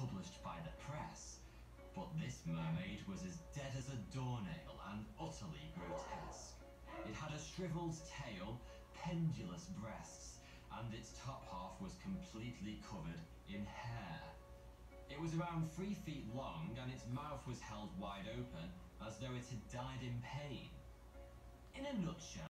published by the press. But this mermaid was as dead as a doornail and utterly grotesque. It had a shriveled tail, pendulous breasts, and its top half was completely covered in hair. It was around three feet long, and its mouth was held wide open, as though it had died in pain. In a nutshell,